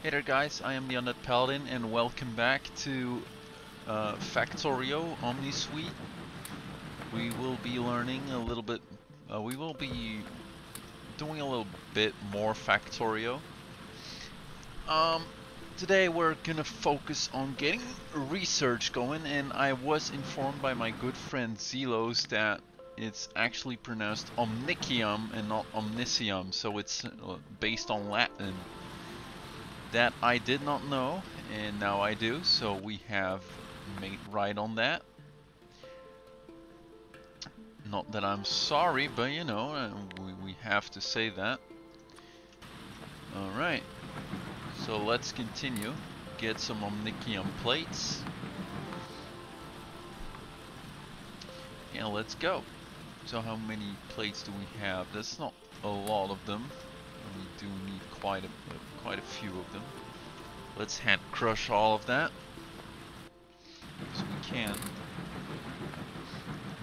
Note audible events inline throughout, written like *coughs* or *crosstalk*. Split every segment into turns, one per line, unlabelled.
Hey there guys, I am the Undead Paladin and welcome back to uh, Factorio OmniSuite. We will be learning a little bit, uh, we will be doing a little bit more Factorio. Um, today we're gonna focus on getting research going and I was informed by my good friend Zelos that it's actually pronounced Omnicium and not Omnisium, so it's uh, based on Latin. That I did not know, and now I do, so we have made right on that. Not that I'm sorry, but you know, uh, we, we have to say that. Alright, so let's continue. Get some Omnicium plates. Yeah, let's go. So how many plates do we have? That's not a lot of them. We do need quite a quite a few of them. Let's hand crush all of that. So we can.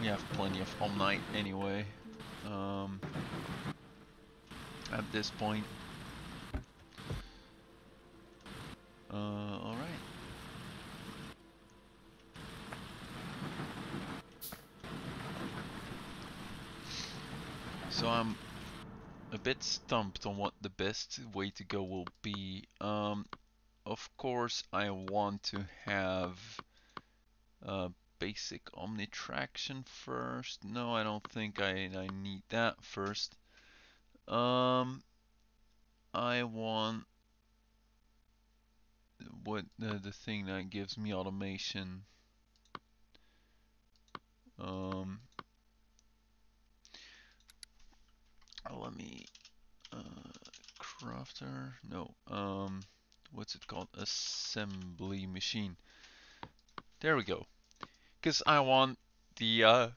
We have plenty of Omnite anyway. Um, at this point. Uh, alright. So I'm a bit stumped on what the best way to go will be. Um, of course, I want to have uh, basic omnitraction first. No, I don't think I, I need that first. Um, I want what the, the thing that gives me automation. Um, let me uh, crafter no um what's it called? Assembly machine. There we go. Because I want the uh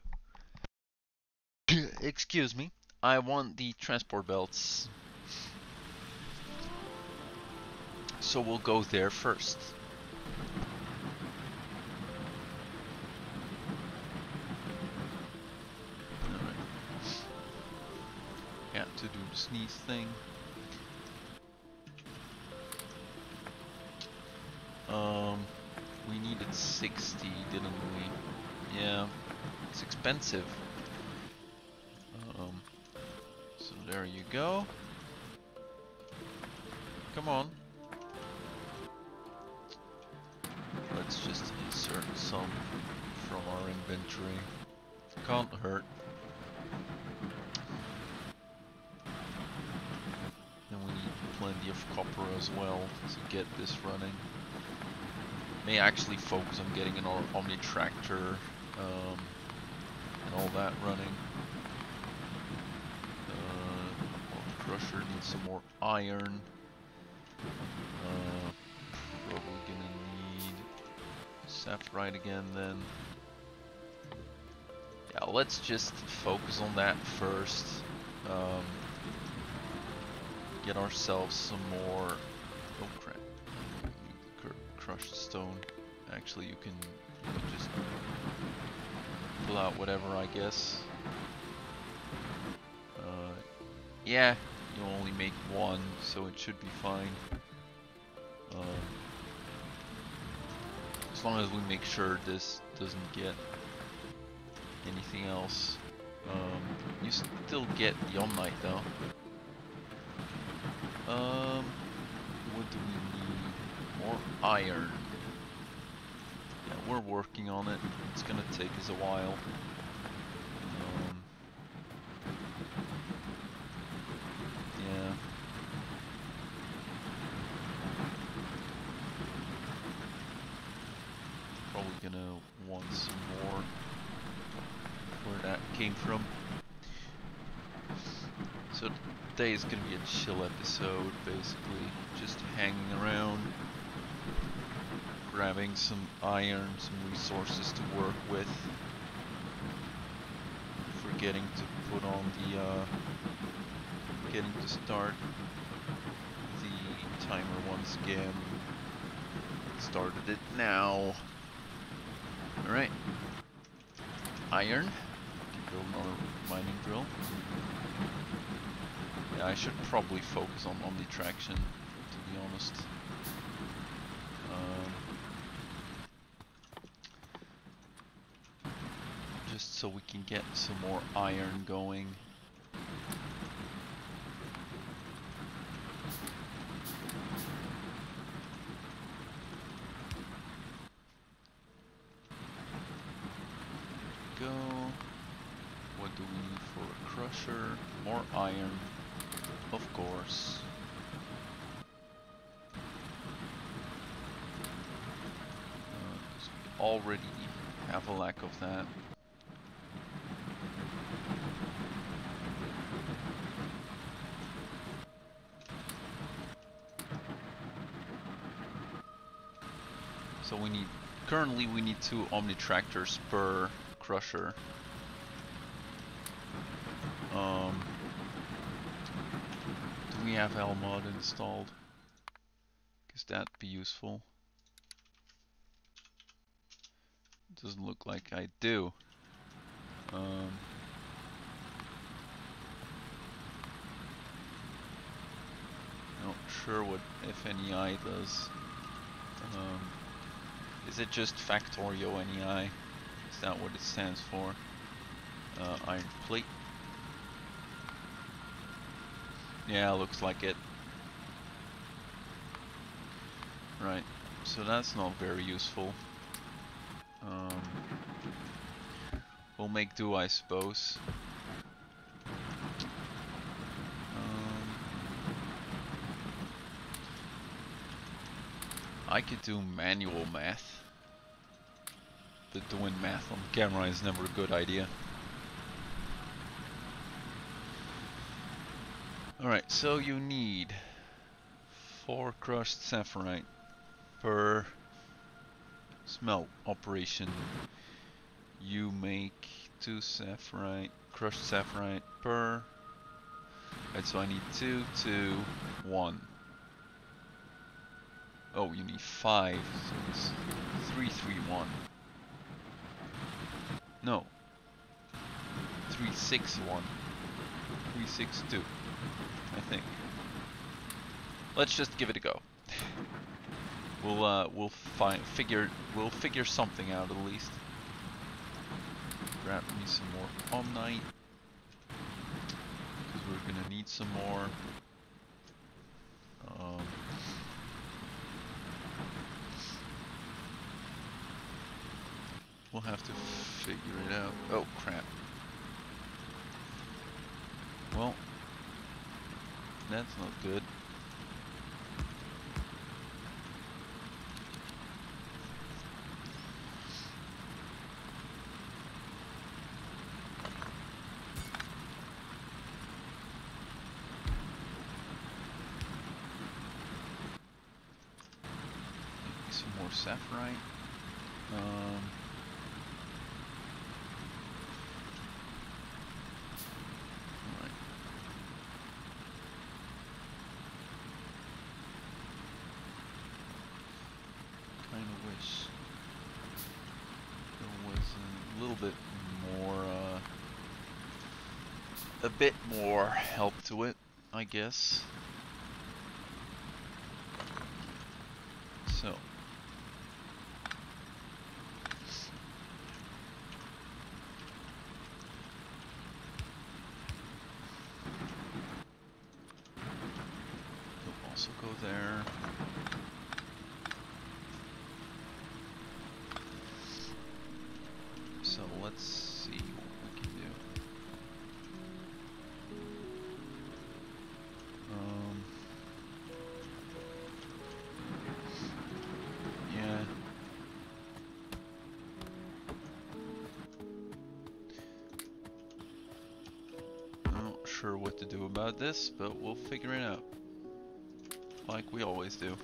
*coughs* excuse me I want the transport belts. So we'll go there first sneeze thing. Um, we needed 60, didn't we? Yeah, it's expensive. Um, so there you go. Come on. Let's just insert some from our inventory. Can't hurt. Of copper as well to get this running. May actually focus on getting an Omni tractor um, and all that running. Uh, crusher needs some more iron. Uh, probably gonna need sapphire again then. Yeah, let's just focus on that first. Um, get ourselves some more... Oh crap. Cr crushed stone. Actually, you can just pull out whatever, I guess. Uh, yeah, you only make one, so it should be fine. Um, as long as we make sure this doesn't get anything else. Um, you still get the Omnite though. Um, what do we need? More iron. Yeah, we're working on it. It's gonna take us a while. Um, yeah. Probably gonna want some more where that came from. So today is going to be a chill episode, basically. Just hanging around, grabbing some iron, some resources to work with. Forgetting to put on the, uh, getting to start the timer once again. Started it now. Alright. Iron. Build another mining drill. Yeah, I should probably focus on omnitraction, to be honest. Um, just so we can get some more iron going. We need, currently we need two Omni tractors per crusher. Um, do we have Lmod installed? Cause that'd be useful. Doesn't look like I do. Um, not sure what FNEI does. Um, is it just Factorio NEI? Is that what it stands for? Uh, iron plate. Yeah, looks like it. Right, so that's not very useful. Um, we'll make do, I suppose. I could do manual math. But doing math on camera is never a good idea. Alright, so you need four crushed saphirite per smelt operation. You make two saphirite, crushed saphirite per. Alright, so I need two, two, one. Oh, you need five, so it's three, three, one. No. Three, six, one. Three, six, two. I think. Let's just give it a go. we'll uh we'll find figure we'll figure something out at least. Grab me some more omnite. Because we're gonna need some more. We'll have to figure it out. Oh crap. Well, that's not good. Some more saphirite. Um, alright. Kind of wish there was a little bit more, uh, a bit more help to it, I guess. Sure what to do about this, but we'll figure it out. Like we always do.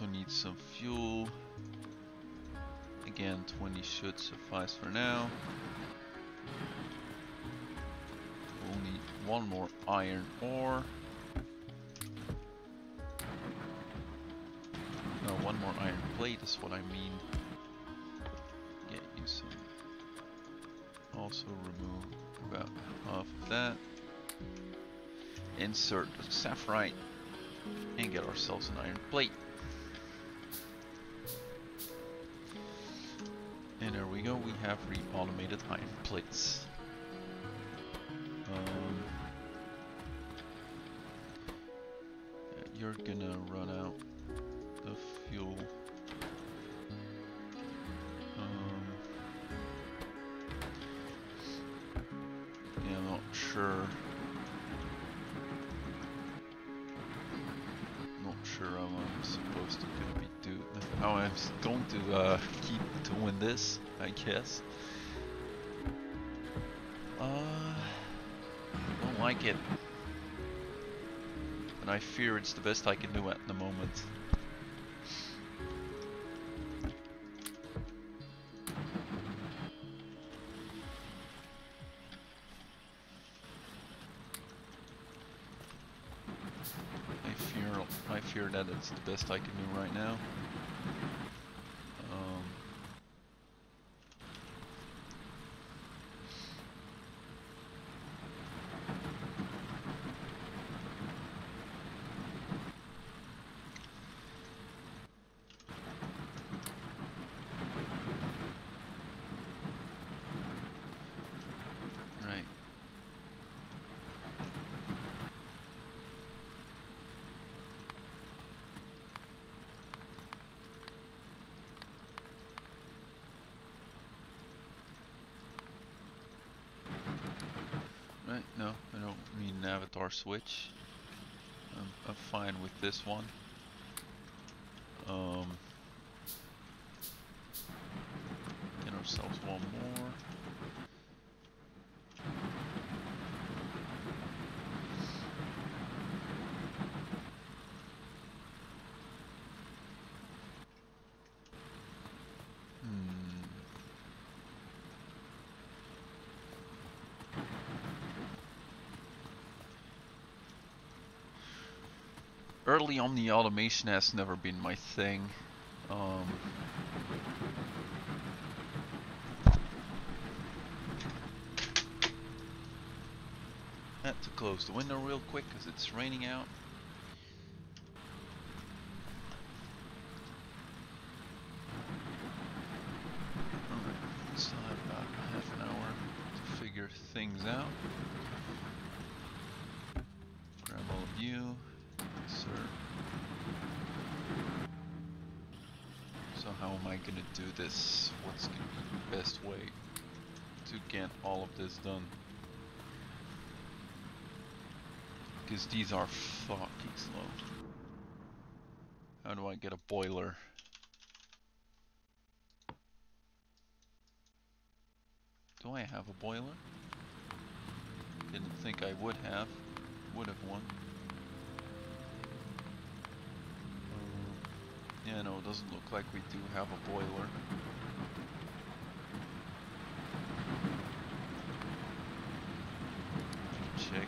Also need some fuel. Again, 20 should suffice for now. We'll need one more iron ore. No, one more iron plate is what I mean. Get you some. Also remove about half of that. Insert the saphirite and get ourselves an iron plate. There we go, we have re-automated iron plates. And I fear it's the best I can do at the moment. I fear I fear that it's the best I can do right now. Um, right. Right, no, I an avatar switch. I'm, I'm fine with this one. Um, get ourselves one more. Early on the automation has never been my thing. Um, had to close the window real quick because it's raining out. Alright, we still have about half an hour to figure things out. Grab all of you. Sir. So how am I gonna do this? What's gonna be the best way to get all of this done? Because these are fucking slow. How do I get a boiler? Do I have a boiler? Didn't think I would have. Would have one. Yeah, no, it doesn't look like we do have a boiler. Check.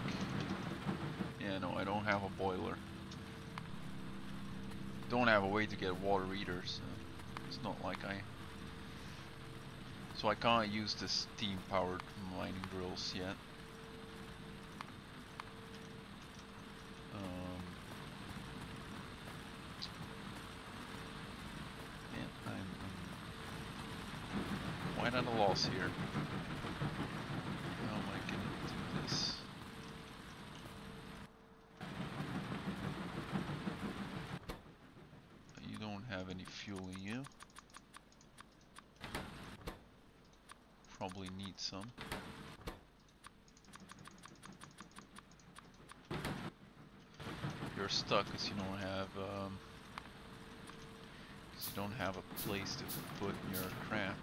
Yeah, no, I don't have a boiler. Don't have a way to get water either, so it's not like I... So I can't use the steam-powered mining drills yet. Um, Man, I'm, I'm quite at a loss here. How am I gonna do this? You don't have any fuel in you. Probably need some. You're stuck because you don't have um, you don't have a place to put your crap.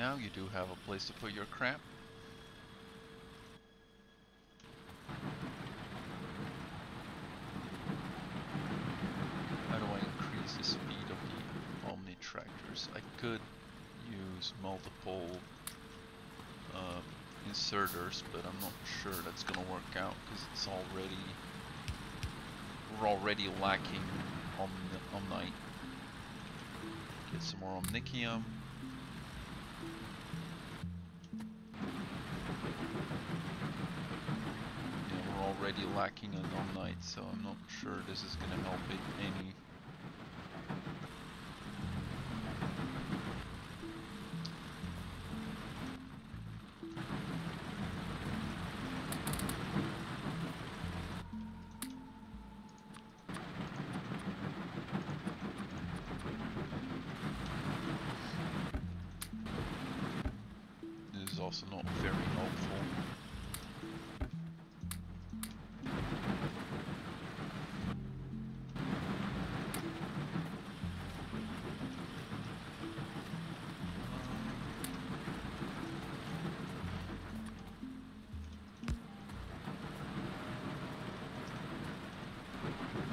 Now you do have a place to put your crap. How do I increase the speed of the Omni tractors? I could use multiple uh, inserters, but I'm not sure that's gonna work out because it's already we're already lacking Omni Omnite. Get some more Omnicium. So I'm not sure this is gonna help it any.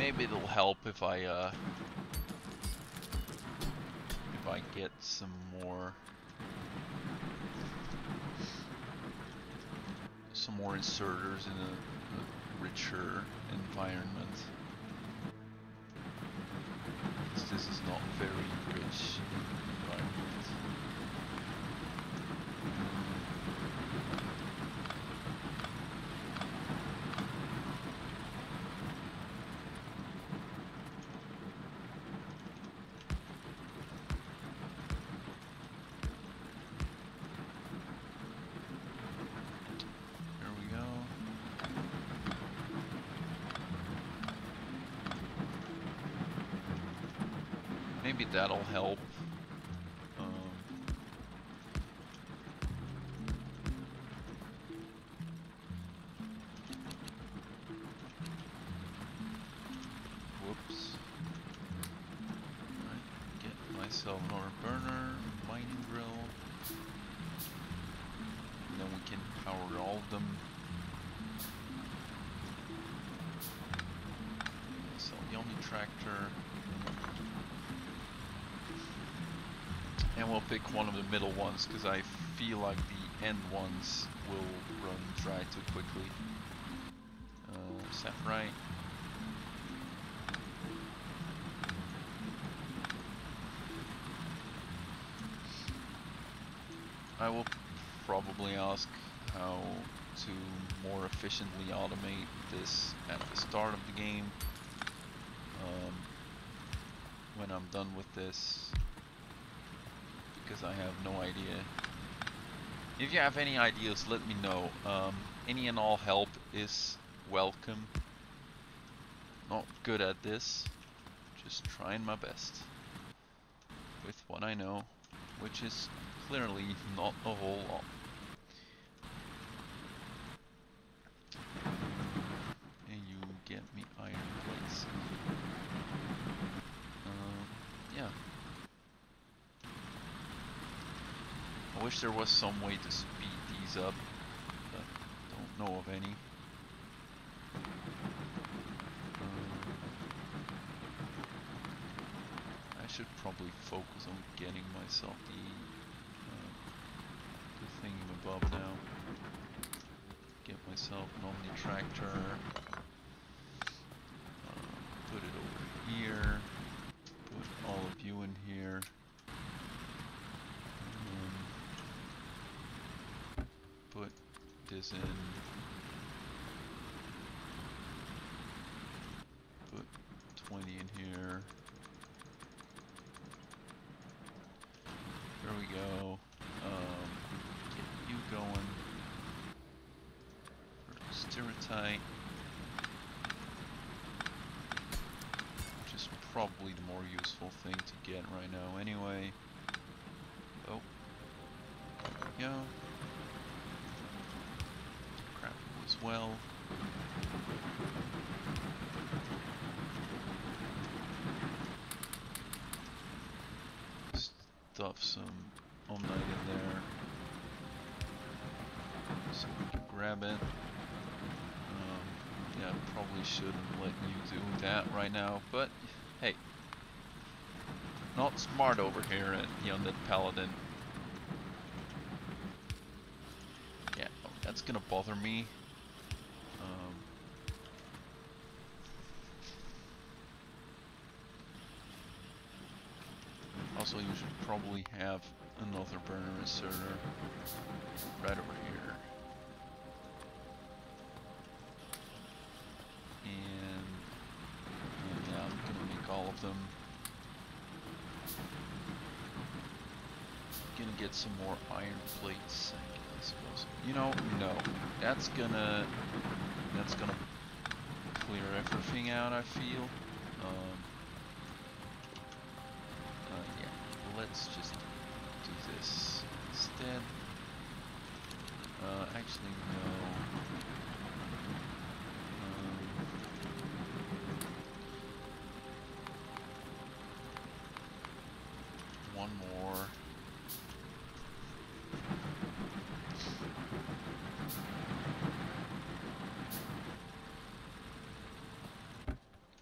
Maybe it'll help if I uh if I get some more some more inserters in a, a richer environment. This is not very rich environment. There we go. Maybe that'll help. Middle ones because I feel like the end ones will run dry too quickly. Uh, Saphirite. I will probably ask how to more efficiently automate this at the start of the game. Um, when I'm done with this, because I have no idea. If you have any ideas, let me know. Um, any and all help is welcome. Not good at this, just trying my best with what I know, which is clearly not a whole lot. And you get me iron plates. Um, yeah. I wish there was some way to speed these up, but don't know of any. Um, I should probably focus on getting myself the uh, the thingamabob now. Get myself an Omni tractor. Uh, put it over here. Put all of you in here. Um, put this in. Put 20 in here. There we go. Um, get you going. Stiratite. Which is probably the more useful thing to get right now anyway. Oh. There. Crap as well. Stuff some Omnite in there. So we can grab it. Um, yeah, probably shouldn't let you do that right now, but hey. Not smart over here at Undead Paladin. Yeah, oh, that's gonna bother me. Um, also, you should probably have another burner inserter right over here. And uh, yeah, I'm gonna make all of them. Gonna get some more iron plates, I suppose. You know, no, that's gonna that's gonna clear everything out. I feel. Let's just do this instead. Uh, actually, no. Um, one more.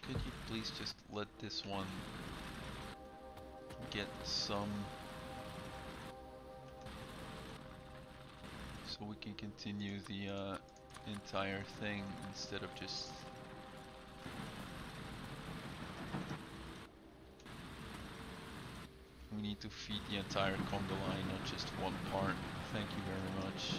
Could you please just let this one get some so we can continue the uh, entire thing instead of just we need to feed the entire conga line not just one part. Thank you very much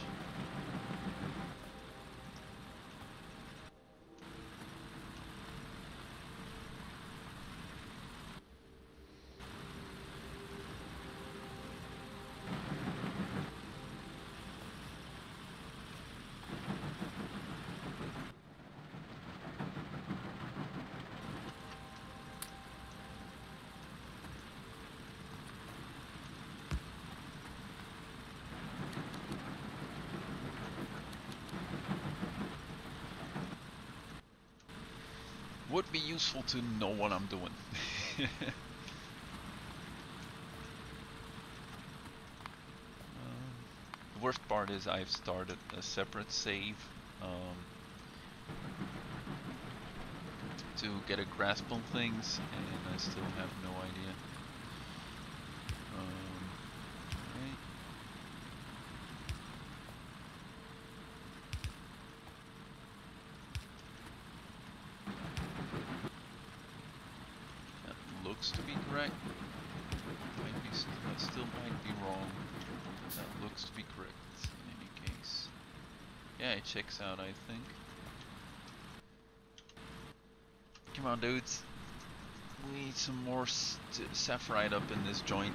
would be useful to know what I'm doing. *laughs* um, the worst part is I've started a separate save um, to get a grasp on things, and I still have no idea. Um, right. That looks to be correct. Might be, st- I still might be wrong. That looks to be correct in any case. Yeah, out, I think. Come on, dudes. We need some more sapphire up in this joint.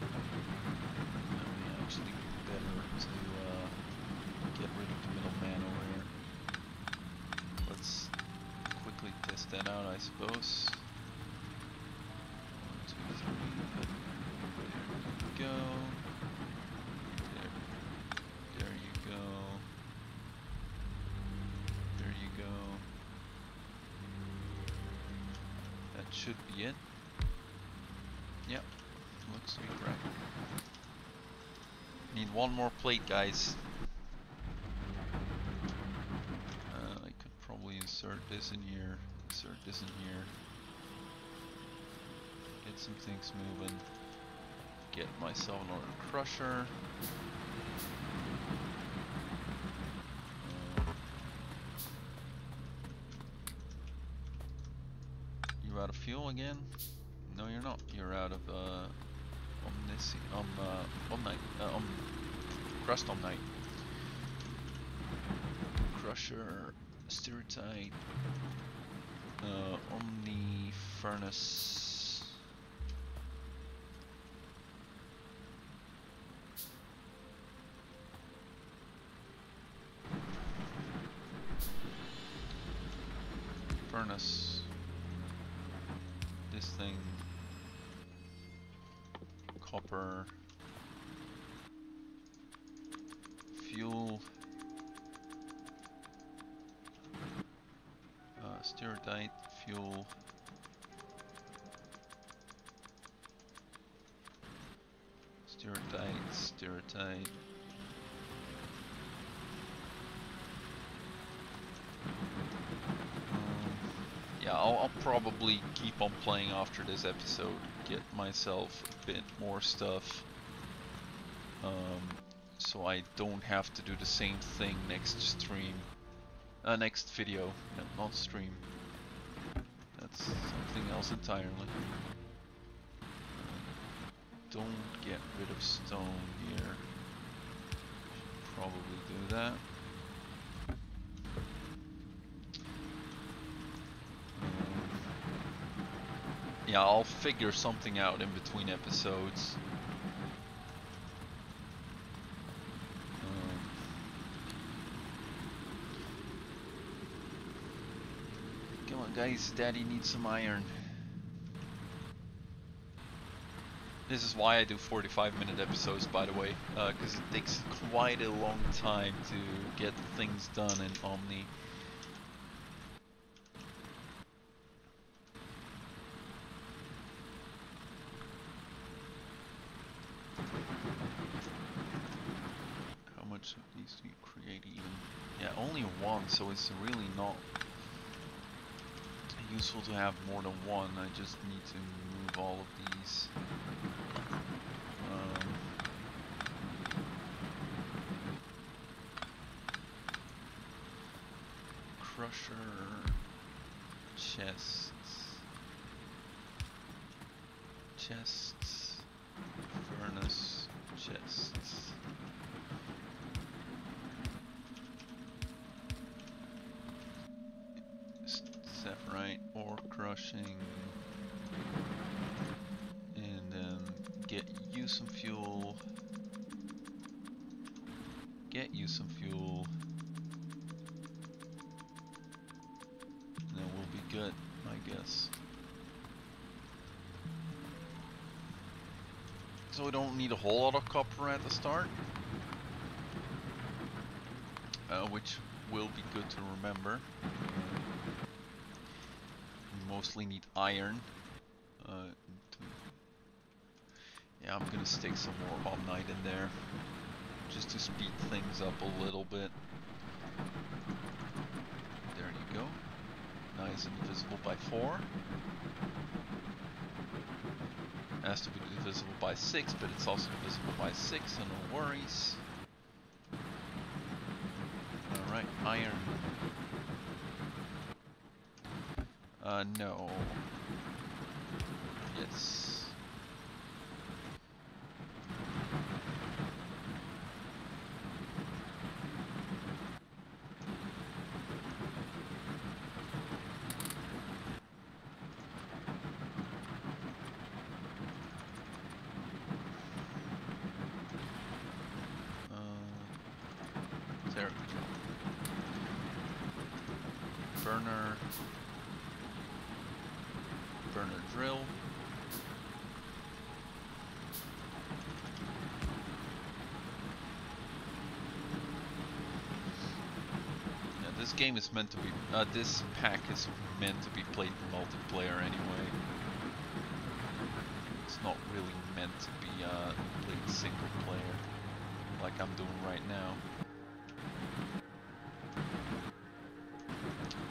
That'd be actually better to uh, get rid of the middleman over here. Let's quickly test that out, I suppose. One, two, three. There we go. There, there you go. There you go. That should be it. Yep, looks to be correct. Need one more plate, guys. Uh, I could probably insert this in here, insert this in here. Get some things moving. Get myself another crusher. You out of fuel again? No, you're not. You're out of uh, omnisi um uh, omnite uh, crust omnite. Crusher, stiratite, uh, omni. Furnace. Stiratite, fuel. Stiratite. Um, yeah, I'll, I'll probably keep on playing after this episode, get myself a bit more stuff. Um, so I don't have to do the same thing next stream. Uh, next video, no, not stream. Something else entirely. Don't get rid of stone here. Should probably do that. Yeah, I'll figure something out in between episodes. Daddy needs some iron. This is why I do 45 minute episodes, by the way, uh, because it takes quite a long time to get things done in Omni. How much of these do you create even? Yeah, only one, so it's really not useful to have more than one. I just need to move all of these. Um, crusher, chests, chests, furnace, chests. Right? Ore crushing. And then get you some fuel. Get you some fuel. And then we'll be good, I guess. So we don't need a whole lot of copper at the start. Uh, which will be good to remember. Mostly need iron. Uh, yeah, I'm gonna stick some more Omnite in there. Just to speed things up a little bit. There you go. Nice and divisible by 4. It Has to be divisible by 6, but it's also divisible by 6, so no worries. Alright, iron. Uh, no. Yes. Uh, there we go. Burner. Burner drill. Yeah, this game is meant to be, uh, this pack is meant to be played multiplayer anyway. It's not really meant to be uh, played single player, like I'm doing right now.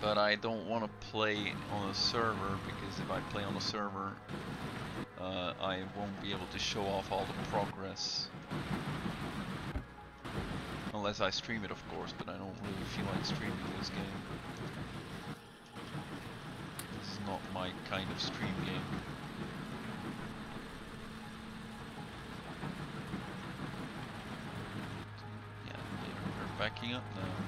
but I don't want to play on a server because if I play on a server uh, I won't be able to show off all the progress unless I stream it of course but I don't really feel like streaming this game this is not my kind of stream game yeah we're backing up now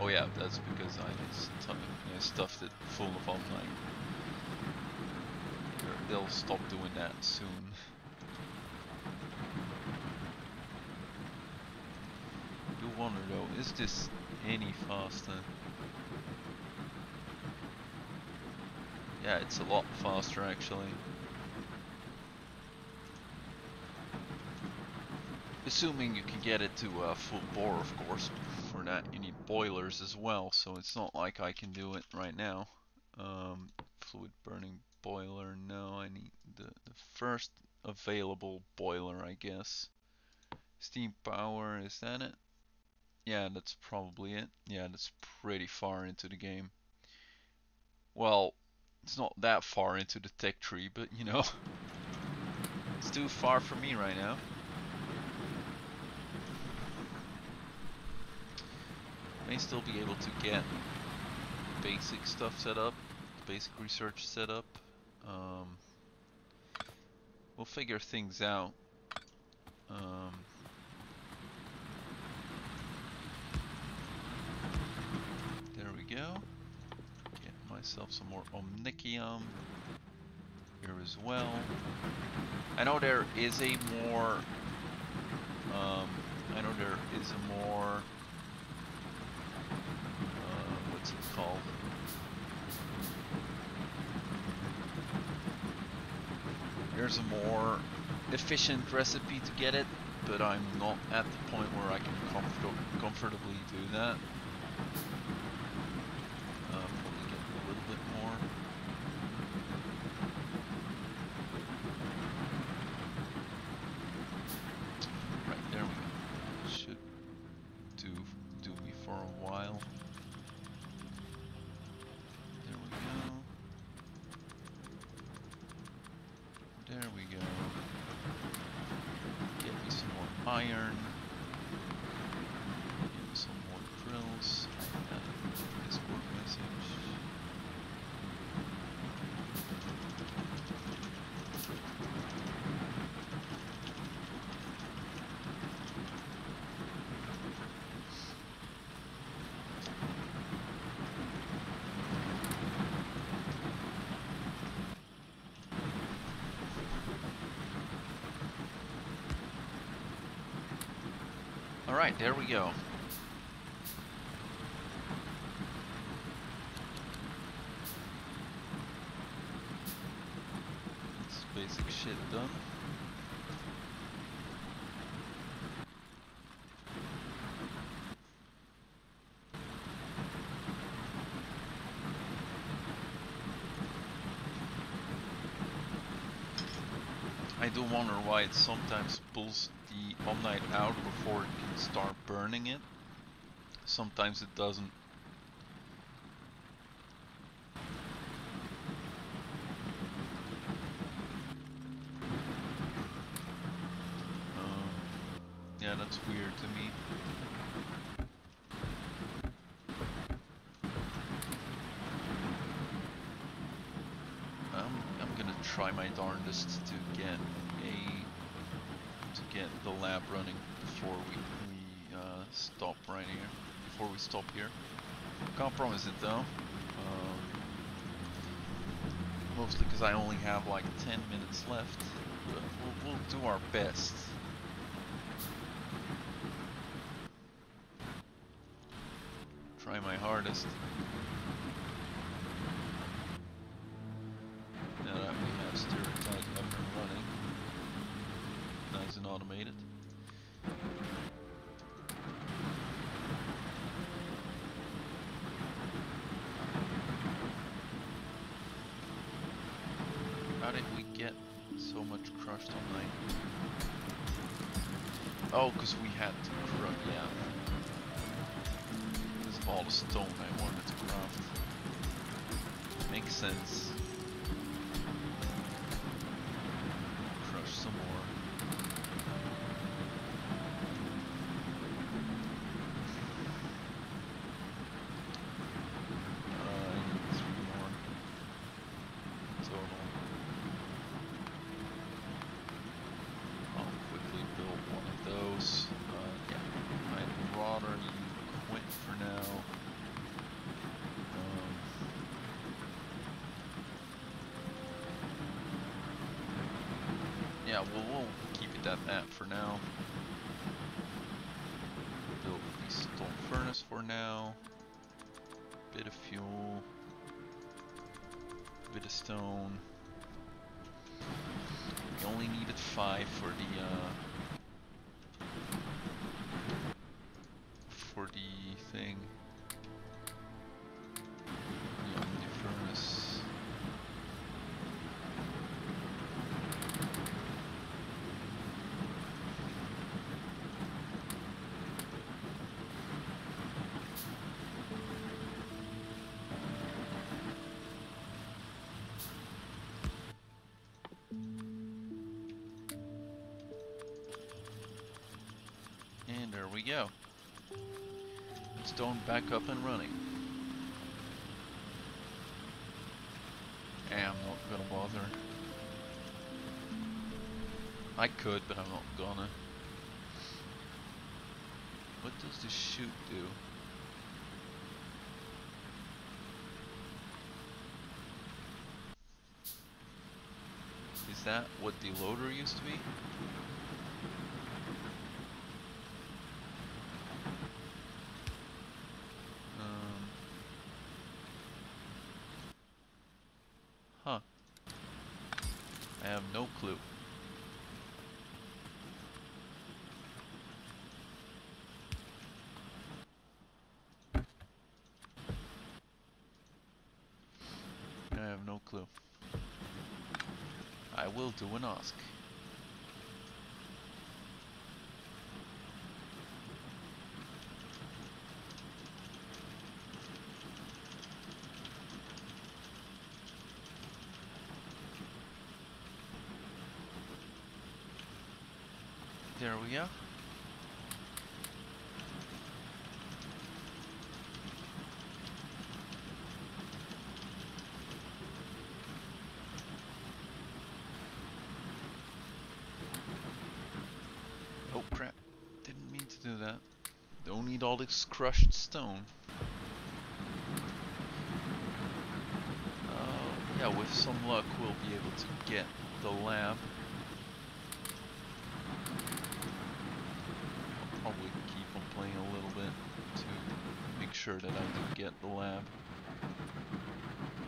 Oh yeah, that's because I know, stuffed it full of online. They'll stop doing that soon. Wonder is this any faster? Yeah, it's a lot faster actually. Assuming you can get it to uh, full bore, of course. For that, you need boilers as well, so it's not like I can do it right now. Um, fluid burning boiler, no, I need the, the first available boiler, I guess. Steam power, is that it? Yeah, that's probably it. Yeah, that's pretty far into the game. Well, it's not that far into the tech tree, but you know, *laughs* it's too far for me right now. May still be able to get basic stuff set up, basic research set up. Um, we'll figure things out. Um, there we go. Get myself some more Omnicium here as well. I know there is a more, um, I know there is a more, uh, what's it called? There's a more efficient recipe to get it, but I'm not at the point where I can comfort comfortably do that. Iron. Some more drills. I added Discord message. Alright, there we go. Basic shit done. I do wonder why it sometimes pulls the Omnite out before start burning it. Sometimes it doesn't. Um, yeah, that's weird to me. I'm, I'm gonna try my darndest to get the lab running before we, we uh, stop right here. Before we stop here. Can't promise it though. Um, mostly because I only have like 10 minutes left. But we'll, we'll do our best. Try my hardest. Yeah, well, we'll keep it at that for now. Build a stone furnace for now. Bit of fuel. Bit of stone. We only needed five for the, uh, for the thing. We go. Stone back up and running. I'm not gonna bother. I could, but I'm not gonna. What does the shoot do? Is that what the loader used to be? Have no clue. I will do an ask. There we go. Oh crap. Didn't mean to do that. Don't need all this crushed stone. Uh, yeah, with some luck we'll be able to get the lab. I'll probably keep on playing a little bit to make sure that I do get the lab.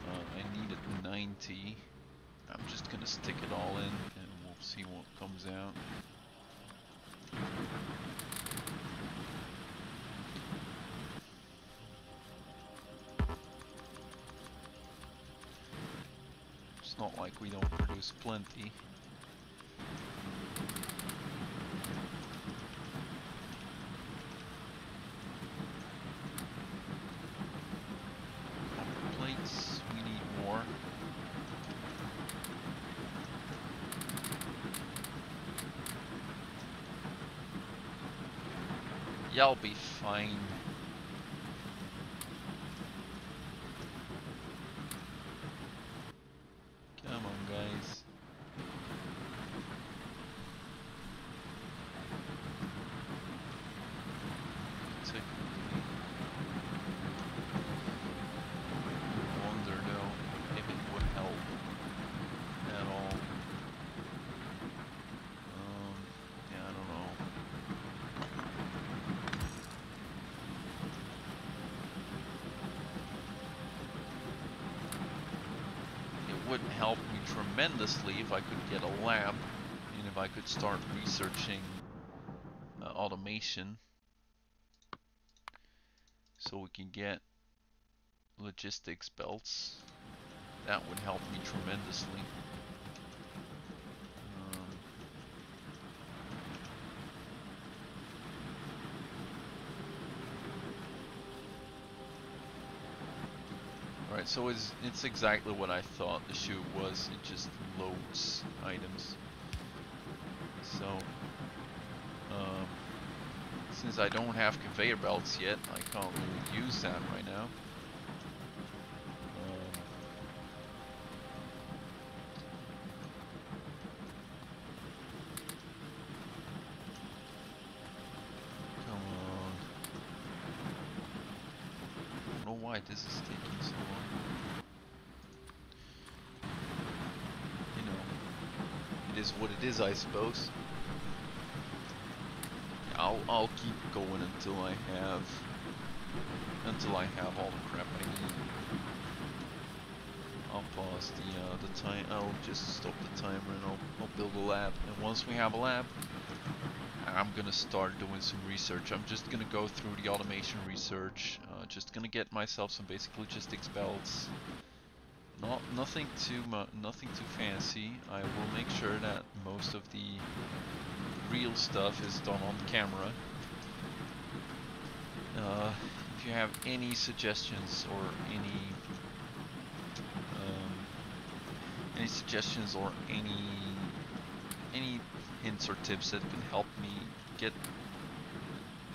Uh, I needed 90. I'm just gonna stick it all in and we'll see what comes out. Not like we don't produce plenty. Plates, we need more. Yeah, I'll be fine. Come on, guys. Technically. Wonder though if it would help at all. Um, yeah, I don't know. It wouldn't help me tremendously if I could get a lab and if I could start researching uh, automation so we can get logistics belts. That would help me tremendously. Um, Right, so it's it's exactly what I thought the shoe was. It just loads items. So, um, since I don't have conveyor belts yet, I can't really use that right now. Um, this is taking so long. You know, it is what it is, I suppose. I'll I'll keep going until I have until I have all the crap I need. I'll pause the uh, the time. I'll just stop the timer and I'll I'll build a lab. And once we have a lab, I'm gonna start doing some research. I'm just gonna go through the automation research. Uh, just gonna get myself some basic logistics belts. Not nothing too mu nothing too fancy. I will make sure that most of the real stuff is done on camera. Uh, if you have any suggestions or any um, any suggestions or any any hints or tips that can help me get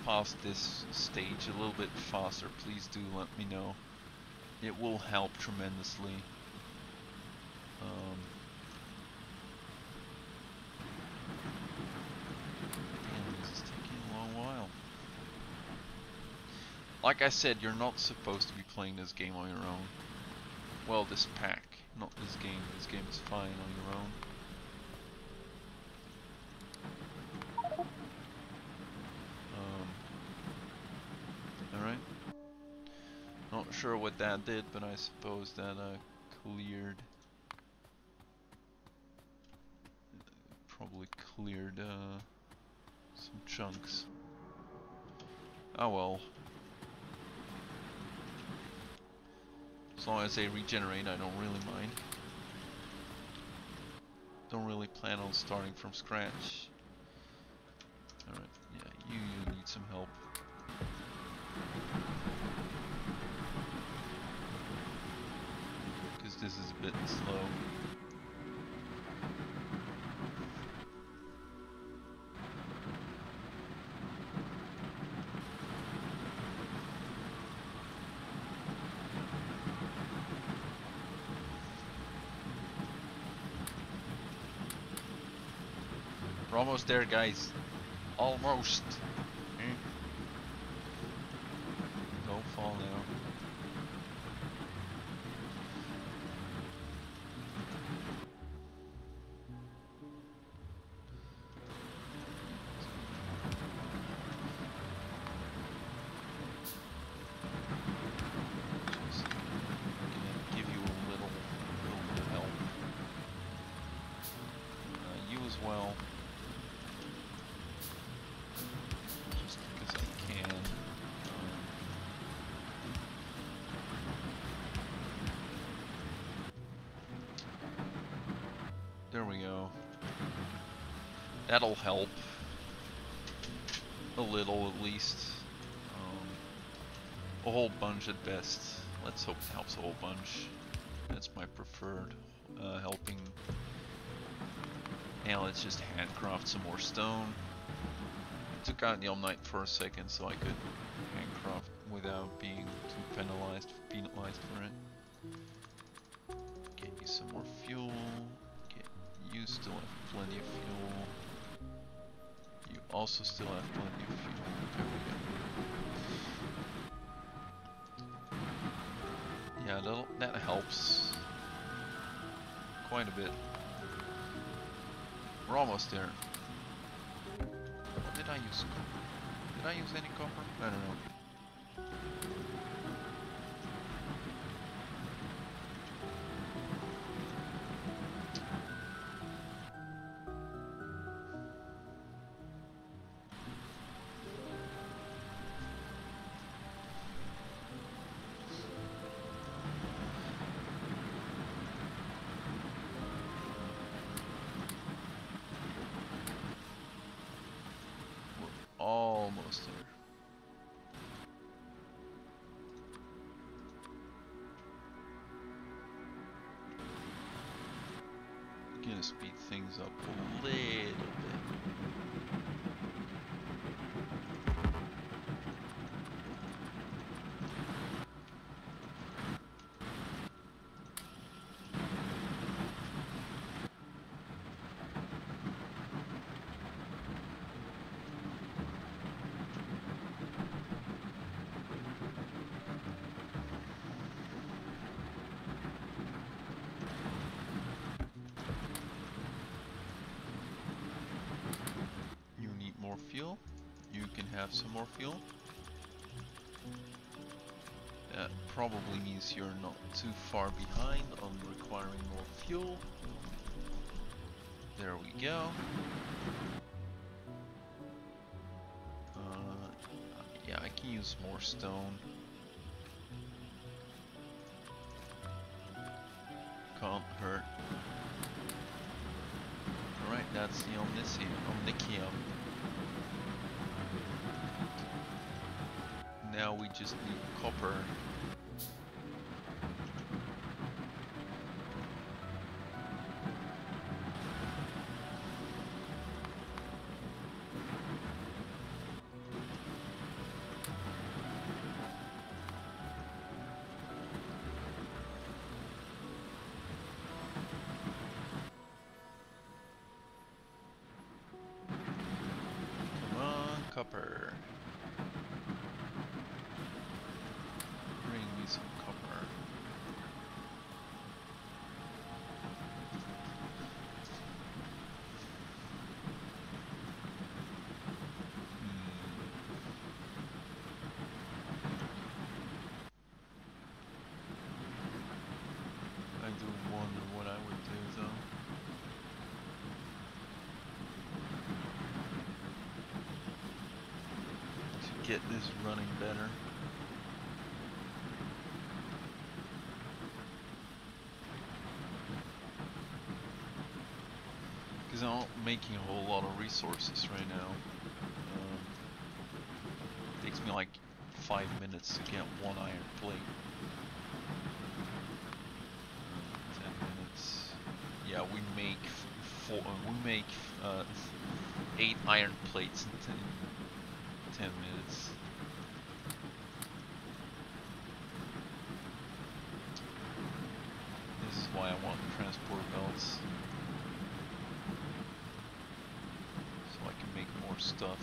past this stage a little bit faster, please do let me know. It will help tremendously. Um, damn, this is taking a long while. Like I said, you're not supposed to be playing this game on your own. Well, this pack, not this game. This game is fine on your own. Um, Alright. Not sure what that did, but I suppose that uh, cleared. Probably cleared uh, some chunks. Oh well. As long as they regenerate, I don't really mind. Don't really plan on starting from scratch. Alright, yeah, you, you need some help. Because this is a bit slow. Almost there, guys. Almost. That'll help. A little at least. Um, a whole bunch at best. Let's hope it helps a whole bunch. That's my preferred uh, helping. Now let's just handcraft some more stone. Took out the Night for a second so I could handcraft without being too penalized penalized for it. Get you some more fuel. Get you still have plenty of fuel. Also still have plenty of fuel. Yeah, that'll, that helps quite a bit. We're almost there. Did I use copper? Did I use any copper? I don't know. Almost there. Gonna speed things up a little bit. some more fuel. That probably means you're not too far behind on requiring more fuel. There we go. Uh, yeah, I can use more stone. On, copper. Bring me some copper. Hmm. I do wonder what I would do though. to get this running better. Because I'm not making a whole lot of resources right now. Um, takes me like five minutes to get one iron plate. Ten minutes. Yeah, we make four. We make uh, eight iron plates in ten, 10 minutes. This is why I want transport belts. So I can make more stuff.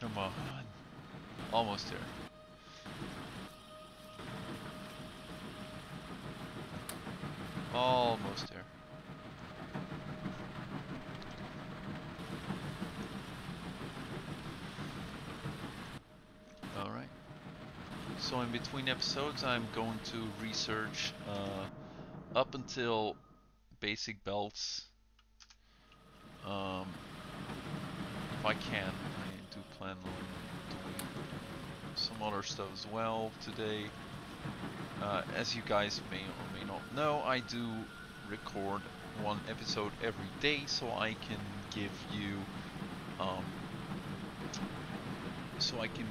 Come on. Almost there. Almost there. Alright. So in between episodes I'm going to research uh, up until basic belts. Um, if I can, I do plan on some other stuff as well today. Uh, as you guys may or may not know, I do record one episode every day so I can give you um, so I can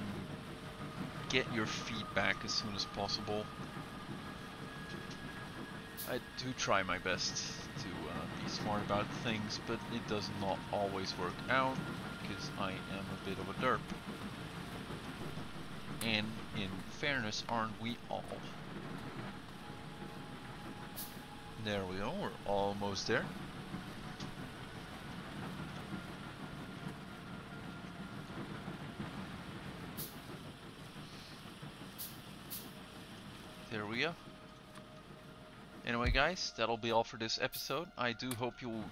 get your feedback as soon as possible. I do try my best to uh, be smart about things, but it does not always work out because I am a bit of a derp. And in fairness, aren't we all? There we go, we're almost there. There we go. Anyway guys, that'll be all for this episode. I do hope you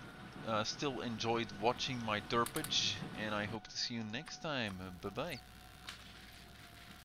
uh, still enjoyed watching my derpage, and I hope to see you next time. Bye bye.